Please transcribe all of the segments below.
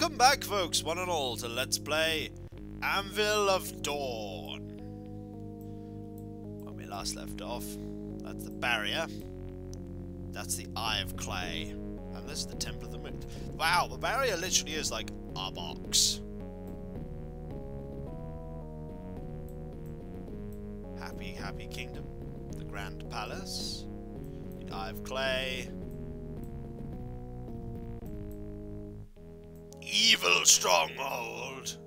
Welcome back, folks, one and all, to Let's Play Anvil of Dawn. When we last left off, that's the barrier. That's the Eye of Clay. And this is the Temple of the Moon. Wow, the barrier literally is like a box. Happy, happy kingdom. The Grand Palace. The Eye of Clay. Evil Stronghold.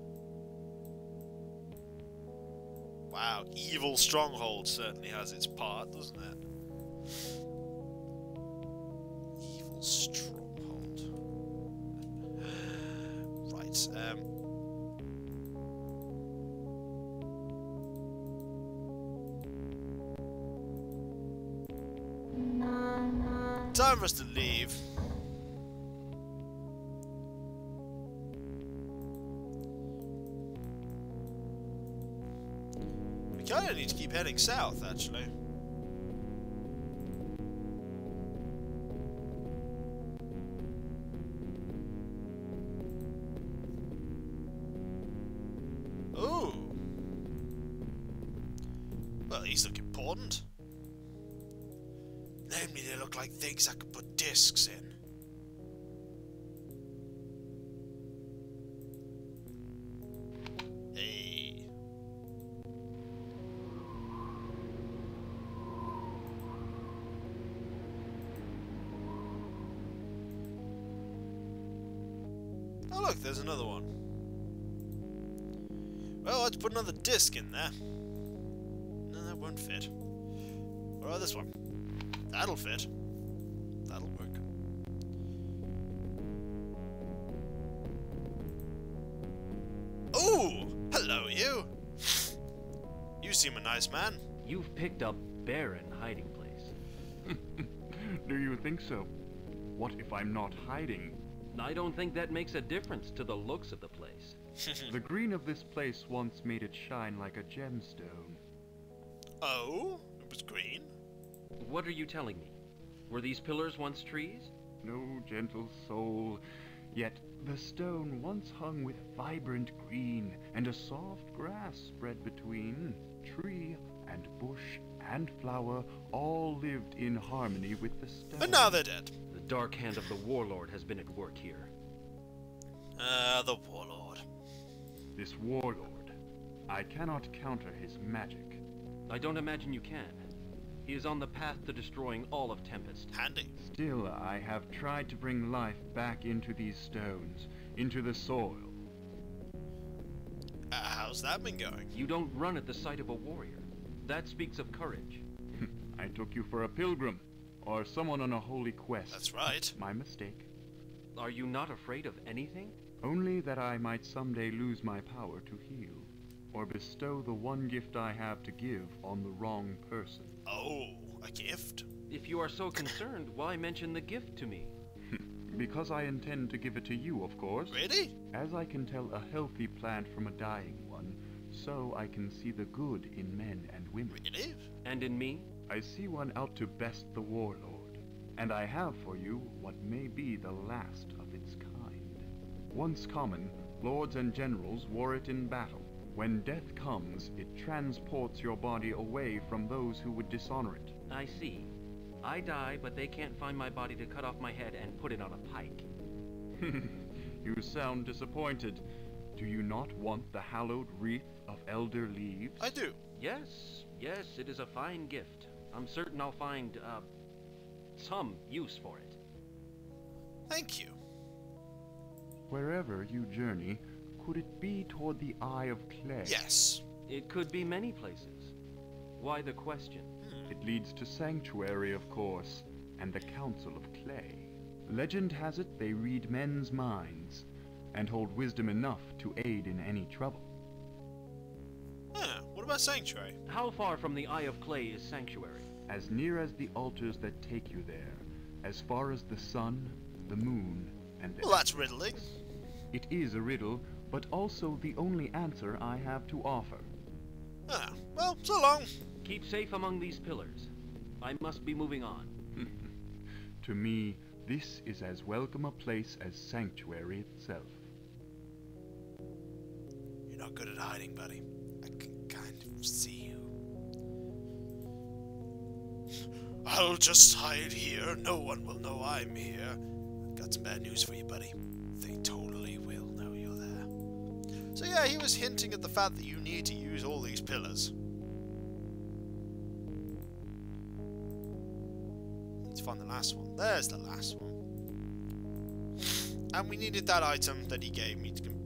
Wow, Evil Stronghold certainly has its part, doesn't it? Evil Stronghold. right, um... Time for us to leave. Kind of need to keep heading south, actually. Ooh. Well, these look important. Namely, they look like things I could put discs in. Put another disc in there. No, that won't fit. What oh, about this one? That'll fit. That'll work. Ooh! Hello, you! You seem a nice man. You've picked up barren hiding place. Do you think so? What if I'm not hiding? I don't think that makes a difference to the looks of the place. The green of this place once made it shine like a gemstone. oh? It was green? What are you telling me? Were these pillars once trees? No gentle soul. Yet the stone once hung with vibrant green, and a soft grass spread between. Tree and bush and flower all lived in harmony with the stone. But now they're dead. The dark hand of the warlord has been at work here. Ah, the warlord. This warlord, I cannot counter his magic. I don't imagine you can. He is on the path to destroying all of Tempest. Handy. Still, I have tried to bring life back into these stones, into the soil. Uh, how's that been going? You don't run at the sight of a warrior. That speaks of courage. I took you for a pilgrim, or someone on a holy quest. That's right. My mistake. Are you not afraid of anything? Only that I might someday lose my power to heal, or bestow the one gift I have to give on the wrong person. Oh, a gift? If you are so concerned, why mention the gift to me? Because I intend to give it to you, of course. Really? As I can tell a healthy plant from a dying one, so I can see the good in men and women. Really? And in me? I see one out to best the warlord, and I have for you what may be the last of its kind. Once common, lords and generals wore it in battle. When death comes, it transports your body away from those who would dishonor it. I see. I die, but they can't find my body to cut off my head and put it on a pike. you sound disappointed. Do you not want the hallowed wreath of elder leaves? I do. Yes, yes, it is a fine gift. I'm certain I'll find, uh, some use for it. Thank you. Wherever you journey, could it be toward the Eye of Clay? Yes. It could be many places. Why the question? It leads to Sanctuary, of course, and the Council of Clay. Legend has it they read men's minds, and hold wisdom enough to aid in any trouble. Huh, what about Sanctuary? How far from the Eye of Clay is Sanctuary? As near as the altars that take you there, as far as the sun, the moon, and the Well, that's riddling. It is a riddle, but also the only answer I have to offer. Ah, well, so long. Keep safe among these pillars. I must be moving on. To me, this is as welcome a place as Sanctuary itself. You're not good at hiding, buddy. I can kind of see I'll just hide here. No one will know I'm here. Got some bad news for you, buddy. They totally will know you're there. So yeah, he was hinting at the fact that you need to use all these pillars. Let's find the last one. There's the last one. And we needed that item that he gave me to complete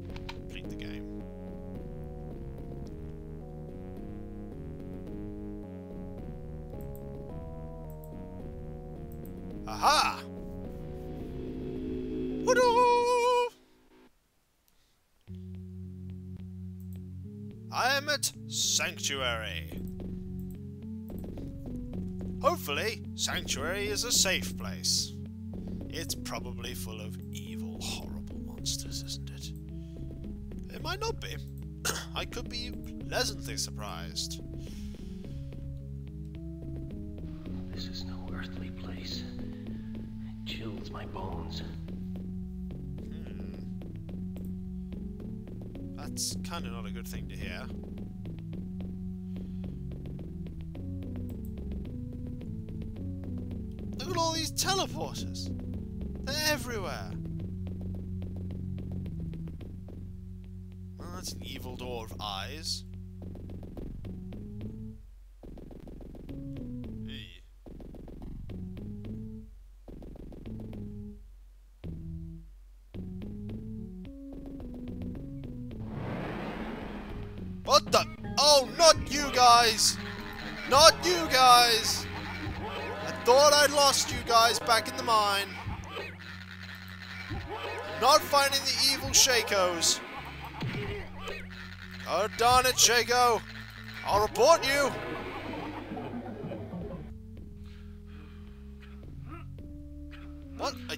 Aha! I am at Sanctuary. Hopefully, Sanctuary is a safe place. It's probably full of evil, horrible monsters, isn't it? It might not be. I could be pleasantly surprised. This is no earthly place. Chills my bones. Hmm. That's kind of not a good thing to hear. Look at all these teleporters. They're everywhere. Well, that's an evil door of eyes. Not you guys! I thought I'd lost you guys back in the mine. Not finding the evil Shakos. Oh, darn it, Shako! I'll report you! What? I,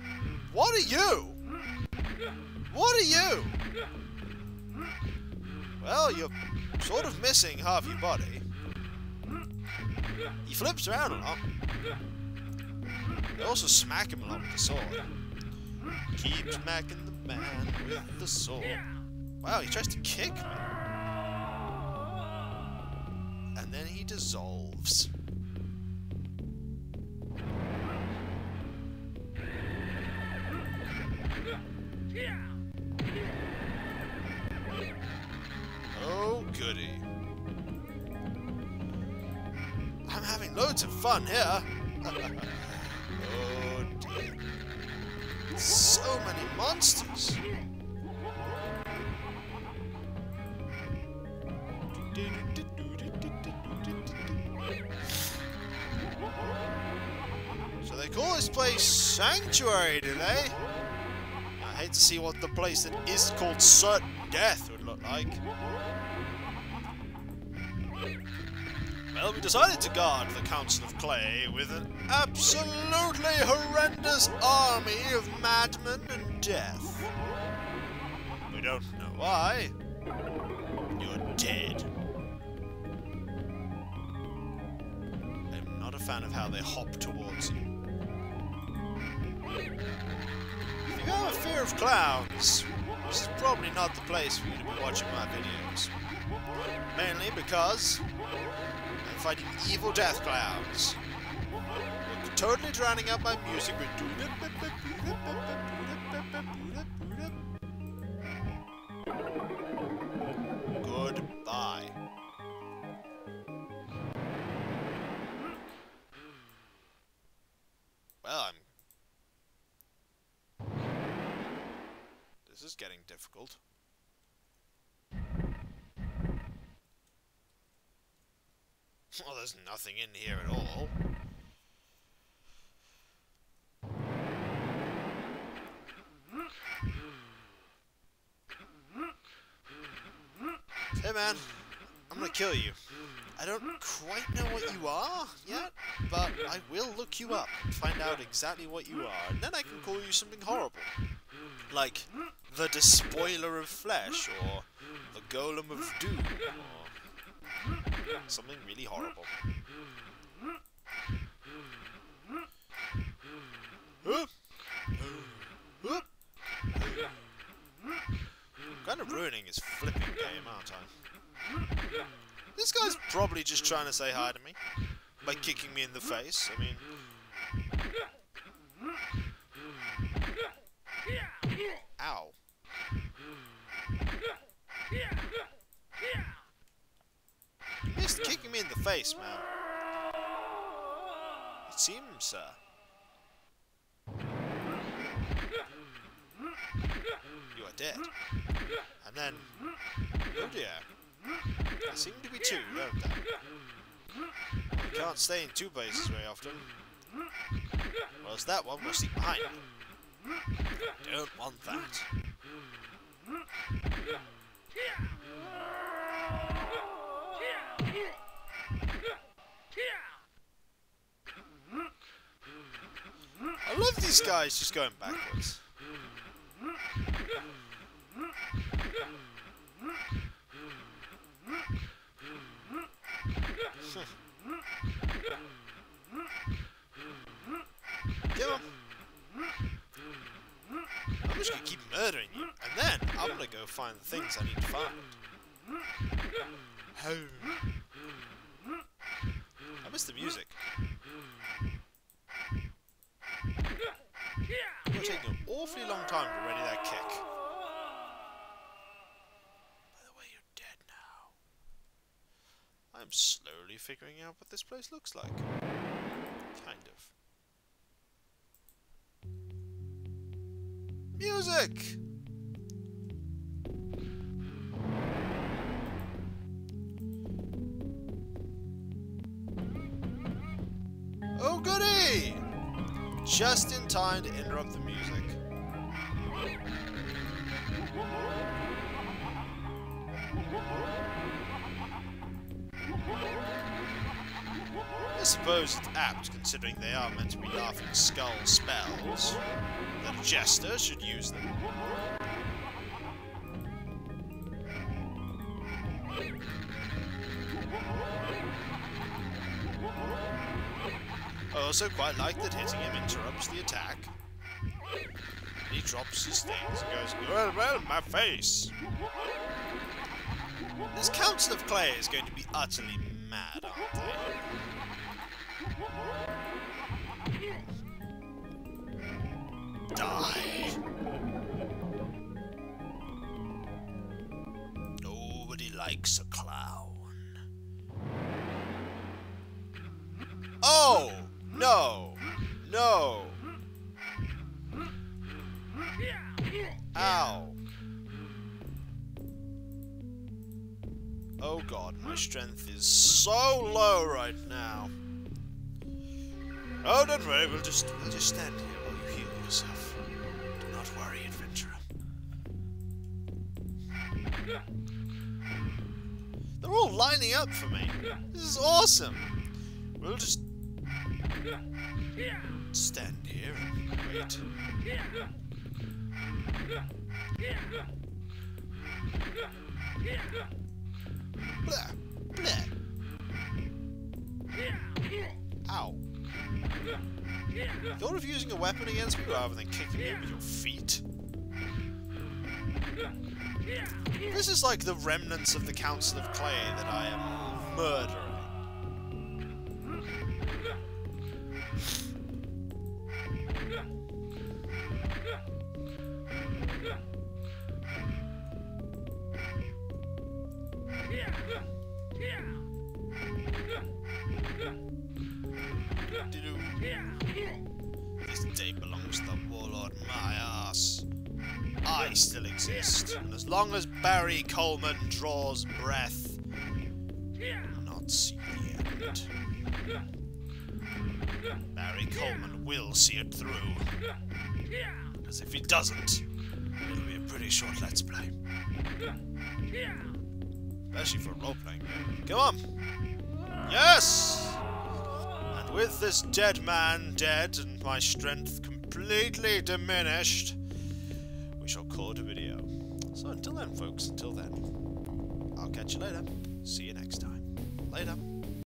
what are you? What are you? Well, you're sort of missing half your body. He flips around a lot. They also smack him a lot with the sword. Keep smacking the man with the sword. Wow, he tries to kick me. And then he dissolves. Fun here. oh, dear. So many monsters. So they call this place Sanctuary, do they? I hate to see what the place that is called Certain Death would look like. Well, we decided to guard the Council of Clay with an absolutely horrendous army of madmen and death. We don't know why. You're dead. I'm not a fan of how they hop towards you. If you have a fear of clowns, this is probably not the place for you to be watching my videos. Mainly because fighting evil death clowns. Totally drowning out my music with Goodbye. Well, I'm. This is getting difficult. Well, there's nothing in here at all. Hey man, I'm gonna kill you. I don't quite know what you are yet, but I will look you up and find out exactly what you are, and then I can call you something horrible. Like the Despoiler of Flesh, or the Golem of Doom, or something really horrible. Kind of ruining his flipping game, aren't I? This guy's probably just trying to say hi to me by kicking me in the face. I mean, ow. You missed kicking me in the face, man. It seems, sir. You are dead. And then, oh dear. There seem to be two, don't there? You can't stay in two places very often. Whereas that one will sneak behind. Don't want that. I love these guys just going backwards. Come on. I'm just gonna keep murdering you, and then I'm gonna go find the things I need to find. Home. I miss the music. Awfully long time to ready that kick. By the way, you're dead now. I'm slowly figuring out what this place looks like. Kind of. Music! Oh goody! Just in time to interrupt the music. Suppose it's apt, considering they are meant to be laughing skull spells, that a jester should use them. I also quite like that hitting him interrupts the attack. He drops his things and goes, well, well, my face. This Council of Clay is going to be utterly mad, aren't they? Die. Nobody likes a clown. Oh! No! No! Ow! Oh god, my strength is so low right now. Oh, don't worry, we'll just we'll just stand here while you heal yourself. They're all lining up for me. This is awesome. We'll just stand here and wait. Blah, blah. Ow. Thought of using a weapon against me rather than kicking me with your feet? This is like the remnants of the Council of Clay that I am murdering. Still exist, and as long as Barry Coleman draws breath, will not see the end. Barry Coleman will see it through. Because if he doesn't, it'll be a pretty short let's play. Especially for role-playing. Come on! Yes! And with this dead man dead and my strength completely diminished, we shall call it a video. So until then, folks, until then, I'll catch you later. See you next time. Later.